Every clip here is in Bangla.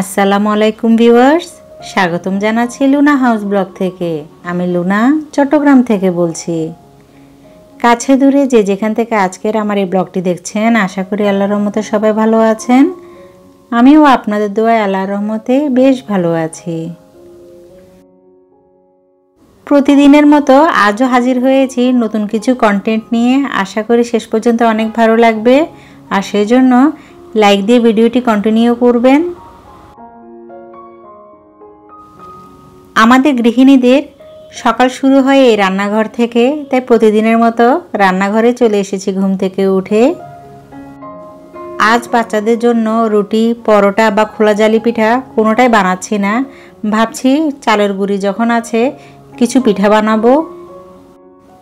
আসসালামু আলাইকুম ভিউয়ার্স। স্বাগতম জানাচ্ছি লুনা হাউস ব্লগ থেকে। আমি লুনা, চট্টগ্রাম থেকে বলছি। কাছে দূরে যে যেখান থেকে আজকের আমার এই ব্লগটি দেখছেন, আশা করি আল্লাহর রহমতে সবাই ভালো আছেন। আমিও আপনাদের দোয়ায় আল্লাহর রহমতে বেশ ভালো আছি। প্রতিদিনের মতো আজও হাজির হয়েছি নতুন কিছু কন্টেন্ট নিয়ে। আশা করি শেষ পর্যন্ত অনেক ভালো লাগবে। আর সেজন্য লাইক দিয়ে ভিডিওটি কন্টিনিউ করবেন। আমাদের গৃহিণীদের সকাল শুরু হয় এই রান্নাঘর থেকে, তাই প্রতিদিনের মতো রান্নাঘরে চলে এসেছি ঘুম থেকে উঠে। আজ বাচ্চাদের জন্য রুটি, পরোটা বা খোলা জালি পিঠা কোনোটাই বানাচ্ছি না। ভাবছি চালের গুঁড়ি যখন আছে কিছু পিঠা বানাবো।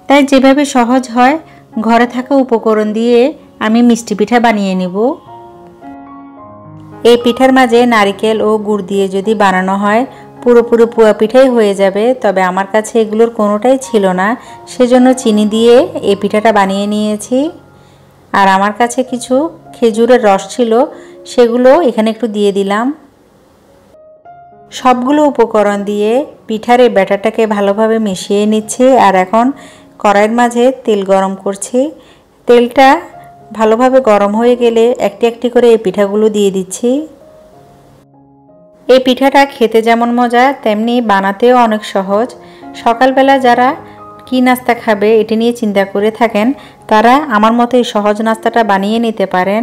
তাই যেভাবে সহজ হয়, ঘরে থাকা উপকরণ দিয়ে আমি মিষ্টি পিঠা বানিয়ে নিব। এই পিঠার মাঝে নারিকেল ও গুড় দিয়ে যদি বানানো হয় পুরোপুরি পুয়া পিঠাই হয়ে যাবে, তবে আমার কাছে এগুলোর কোনোটাই ছিল না। সেজন্য চিনি দিয়ে এই পিঠাটা বানিয়ে নিয়েছি। আর আমার কাছে কিছু খেজুরের রস ছিল, সেগুলো এখানে একটু দিয়ে দিলাম। সবগুলো উপকরণ দিয়ে পিঠার এই ব্যাটারটাকে ভালোভাবে মিশিয়ে নিচ্ছি, আর এখন কড়াইয়ের মাঝে তেল গরম করছি। তেলটা ভালোভাবে গরম হয়ে গেলে একটি একটি করে এই পিঠাগুলো দিয়ে দিচ্ছি। এই পিঠাটা খেতে যেমন মজা, তেমনি বানাতেও অনেক সহজ। সকালবেলা যারা কি নাস্তা খাবে এটি নিয়ে চিন্তা করে থাকেন, তারা আমার মতো এই সহজ নাস্তাটা বানিয়ে নিতে পারেন।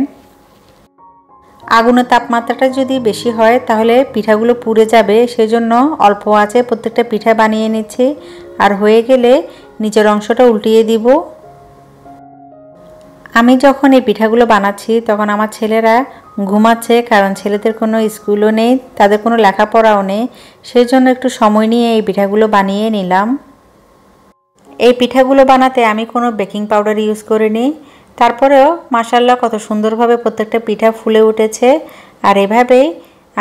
আগুনের তাপমাত্রাটা যদি বেশি হয়, তাহলে পিঠাগুলো পুড়ে যাবে, সেজন্য অল্প আছে প্রত্যেকটা পিঠা বানিয়ে নিচ্ছি। আর হয়ে গেলে নিচের অংশটা উল্টিয়ে দিব। আমি যখন এই পিঠাগুলো বানাচ্ছি, তখন আমার ছেলেরা ঘুমাচ্ছে, কারণ ছেলেদের কোনো স্কুলও নেই, তাদের কোনো লেখাপড়াও নেই। সেই জন্য একটু সময় নিয়ে এই পিঠাগুলো বানিয়ে নিলাম। এই পিঠাগুলো বানাতে আমি কোনো বেকিং পাউডার ইউজ করিনি। তারপরেও মাসাল্লাহ কত সুন্দরভাবে প্রত্যেকটা পিঠা ফুলে উঠেছে। আর এভাবেই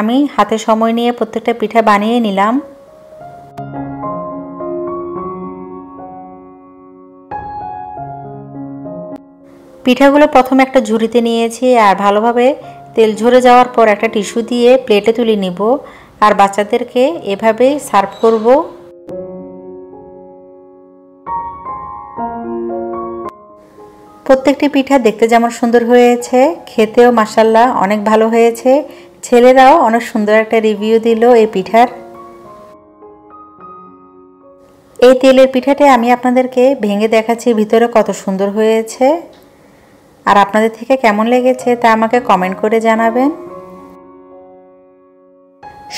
আমি হাতে সময় নিয়ে প্রত্যেকটা পিঠা বানিয়ে নিলাম। পিঠাগুলো প্রথমে একটা ঝুড়িতে নিয়েছি আর ভালোভাবে তেল ঝরে যাওয়ার পর একটা টিস্যু দিয়ে প্লেটে তুলে নিব আর বাচ্চাদেরকে এভাবে সার্ভ করব। প্রত্যেকটি পিঠা দেখতে যেমন সুন্দর হয়েছে, খেতেও মাসাল্লাহ অনেক ভালো হয়েছে। ছেলেরাও অনেক সুন্দর একটা রিভিউ দিল এই পিঠার। এই তেলের পিঠাটি আমি আপনাদেরকে ভেঙে দেখাচ্ছি, ভিতরে কত সুন্দর হয়েছে। আর আপনাদের থেকে কেমন লেগেছে তা আমাকে কমেন্ট করে জানাবেন।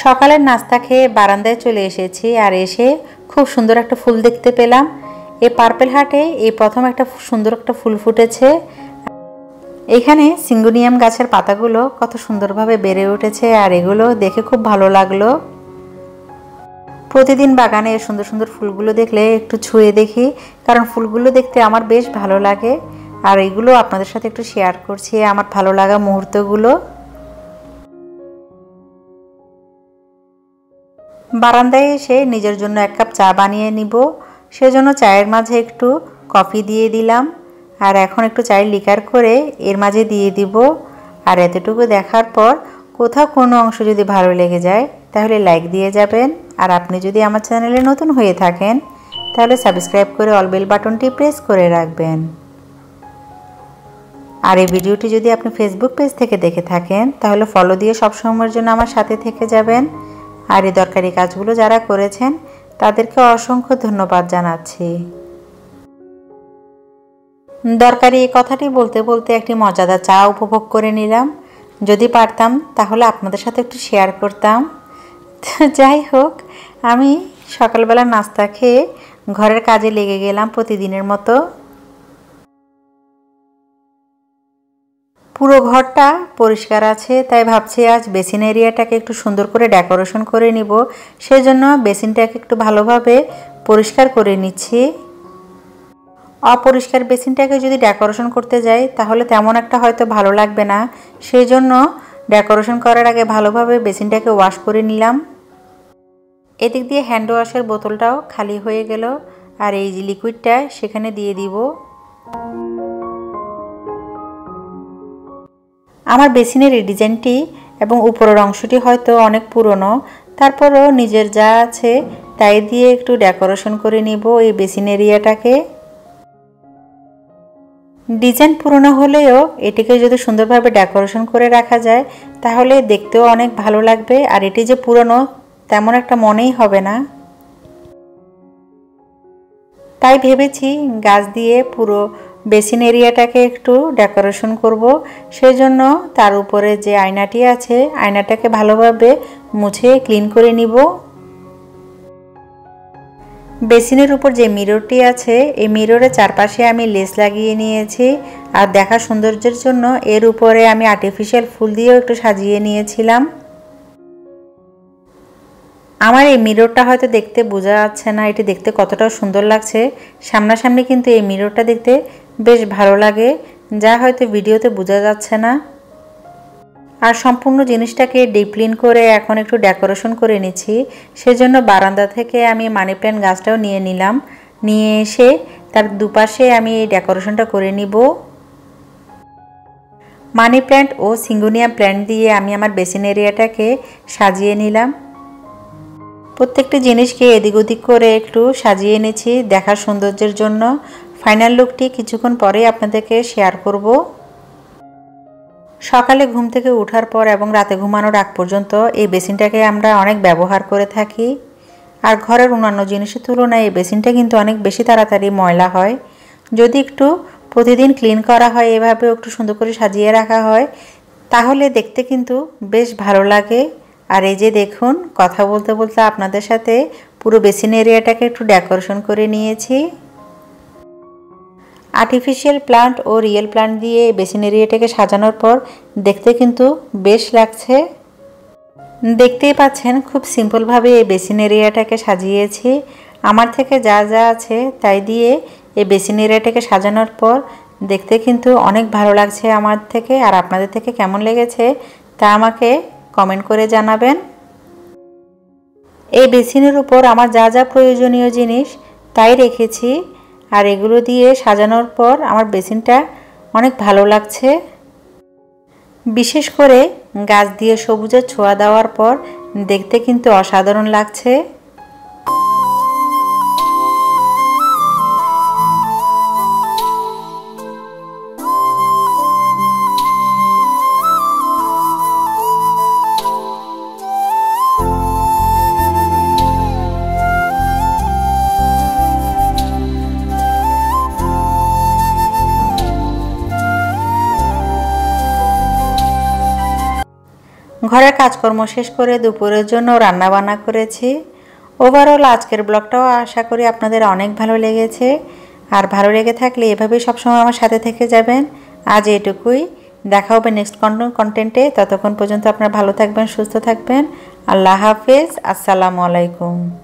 সকালের নাস্তা খেয়ে বারান্দায় চলে এসেছি আর এসে খুব সুন্দর একটা ফুল দেখতে পেলাম। এ পার্পেল হাটে এই প্রথম একটা সুন্দর একটা ফুল ফুটেছে। এখানে সিঙ্গুনিয়াম গাছের পাতাগুলো কত সুন্দরভাবে বেড়ে উঠেছে আর এগুলো দেখে খুব ভালো লাগল। প্রতিদিন বাগানে সুন্দর সুন্দর ফুলগুলো দেখলে একটু ছুঁয়ে দেখি, কারণ ফুলগুলো দেখতে আমার বেশ ভালো লাগে। আর এগুলো আপনাদের সাথে একটু শেয়ার করছি, আমার ভালো লাগা মুহূর্তগুলো। বারান্দায় এসে নিজের জন্য এক কাপ চা বানিয়ে নিব, সেজন্য চায়ের মাঝে একটু কফি দিয়ে দিলাম, আর এখন একটু চায়ের লিকার করে এর মাঝে দিয়ে দিব। আর এতটুকু দেখার পর কোথাও কোনো অংশ যদি ভালো লেগে যায়, তাহলে লাইক দিয়ে যাবেন। আর আপনি যদি আমার চ্যানেলে নতুন হয়ে থাকেন, তাহলে সাবস্ক্রাইব করে অল বেল বাটনটি প্রেস করে রাখবেন। আর এই ভিডিওটি যদি আপনি ফেসবুক পেজ থেকে দেখে থাকেন, তাহলে ফলো দিয়ে সব সময়ের জন্য আমার সাথে থেকে যাবেন। আর এই দরকারি কাজগুলো যারা করেছেন, তাদেরকে অসংখ্য ধন্যবাদ জানাচ্ছি। দরকারি এই কথাটি বলতে বলতে একটি মজাদার চা উপভোগ করে নিলাম। যদি পারতাম, তাহলে আপনাদের সাথে একটু শেয়ার করতাম। যাই হোক, আমি সকালবেলা নাস্তা খেয়ে ঘরের কাজে লেগে গেলাম প্রতিদিনের মতো। পুরো ঘরটা পরিষ্কার আছে, তাই ভাবছি আজ বেসিন এরিয়াটাকে একটু সুন্দর করে ডেকোরেশন করে নিব। সেই জন্য বেসিনটাকে একটু ভালোভাবে পরিষ্কার করে নিচ্ছি। অপরিষ্কার বেসিনটাকে যদি ডেকোরেশন করতে যাই, তাহলে তেমন একটা হয়তো ভালো লাগবে না। সেই জন্য ডেকোরেশন করার আগে ভালোভাবে বেসিনটাকে ওয়াশ করে নিলাম। এদিক দিয়ে হ্যান্ড ওয়াশের বোতলটাও খালি হয়ে গেল। আর এই যে লিকুইডটা সেখানে দিয়ে দিব। আমার বেসিনের এই ডিজাইনটি এবং উপরের অংশটি হয়তো অনেক পুরনো, তারপরও নিজের যা আছে তাই দিয়ে একটু ডেকোরেশন করে নিব এই বেসিন এরিয়াটাকে। ডিজাইন পুরনো হলেও এটিকে যদি সুন্দরভাবে ডেকোরেশন করে রাখা যায়, তাহলে দেখতেও অনেক ভালো লাগবে। আর এটি যে পুরনো, তেমন একটা মনেই হবে না। তাই ভেবেছি গাছ দিয়ে পুরো বেসিন এরিয়াটাকে একটু ডেকোরেশন করব। সেজন্য তার উপরে যে আয়নাটি আছে, আয়নাটাকে ভালোভাবে মুছে ক্লিন করে নিব। বেসিনের উপর যে মিররটি আছে, এই মিররের চারপাশে আমি লেস লাগিয়ে নিয়েছি। আর দেখা সৌন্দর্যের জন্য এর উপরে আমি আর্টিফিশিয়াল ফুল দিয়েও একটু সাজিয়ে নিয়েছিলাম। আমার এই মিররটা হয়তো দেখতে বোঝা যাচ্ছে না, এটি দেখতে কতটা সুন্দর লাগছে। সামনাসামনি কিন্তু এই মিররটা দেখতে বেশ ভালো লাগে, যা হয়তো ভিডিওতে বোঝা যাচ্ছে না। আর সম্পূর্ণ জিনিসটাকে ডিপ্লিন করে এখন একটু ডেকোরেশন করে নিচ্ছি। সেজন্য বারান্দা থেকে আমি মানি প্ল্যান্ট গাছটাও নিয়ে নিলাম। নিয়ে এসে তার দুপাশে আমি এই ডেকোরেশনটা করে নিব। মানি প্ল্যান্ট ও সিঙ্গুনিয়া প্ল্যান্ট দিয়ে আমি আমার বেসিন এরিয়াটাকে সাজিয়ে নিলাম। প্রত্যেকটি জিনিসকে এদিক ওদিক করে একটু সাজিয়ে এনেছি দেখার সৌন্দর্যের জন্য। ফাইনাল লুকটি কিছুক্ষণ পরে আপনাদেরকে শেয়ার করব। সকালে ঘুম থেকে ওঠার পর এবং রাতে ঘুমানোর আগ পর্যন্ত এই বেসিনটাকে আমরা অনেক ব্যবহার করে থাকি। আর ঘরের অন্যান্য জিনিসের তুলনায় এই বেসিনটা কিন্তু অনেক বেশি তাড়াতাড়ি ময়লা হয়। যদি একটু প্রতিদিন ক্লিন করা হয় এভাবে একটু সুন্দর করে সাজিয়ে রাখা হয়, তাহলে দেখতে কিন্তু বেশ ভালো লাগে। আর এই যে দেখুন, কথা বলতে বলতে আপনাদের সাথে পুরো বেসিন এরিয়াটাকে একটু ডেকোরেশন করে নিয়েছি। আর্টিফিশিয়াল প্লান্ট ও রিয়েল প্লান্ট দিয়ে বেসিন এরিয়াটাকে সাজানোর পর দেখতে কিন্তু বেশ লাগছে। দেখতেই পাচ্ছেন, খুব সিম্পলভাবে এই বেসিন এরিয়াটাকে সাজিয়েছি। আমার থেকে যা যা আছে তাই দিয়ে এই বেসিন এরিয়াটাকে সাজানোর পর দেখতে কিন্তু অনেক ভালো লাগছে আমার থেকে। আর আপনাদের থেকে কেমন লেগেছে তা আমাকে কমেন্ট করে জানাবেন। এই বেসিনের উপর আমার যা যা প্রয়োজনীয় জিনিস তাই রেখেছি। আর এগুলো দিয়ে সাজানোর পর আমার বেসিনটা অনেক ভালো লাগছে। বিশেষ করে গাছ দিয়ে সবুজের ছোঁয়া দেওয়ার পর দেখতে কিন্তু অসাধারণ লাগছে। ঘরের কাজকর্ম শেষ করে দুপুরের জন্য রান্নাবান্না করেছি। ওভারঅল আজকের ব্লগটাও আশা করি আপনাদের অনেক ভালো লেগেছে। আর ভালো লেগে থাকলে এভাবেই সবসময় আমার সাথে থেকে যাবেন। আজ এটুকুই। দেখা হবে নেক্সট কন্টেন্টে ততক্ষণ পর্যন্ত আপনারা ভালো থাকবেন, সুস্থ থাকবেন। আল্লাহ হাফেজ। আসসালামু আলাইকুম।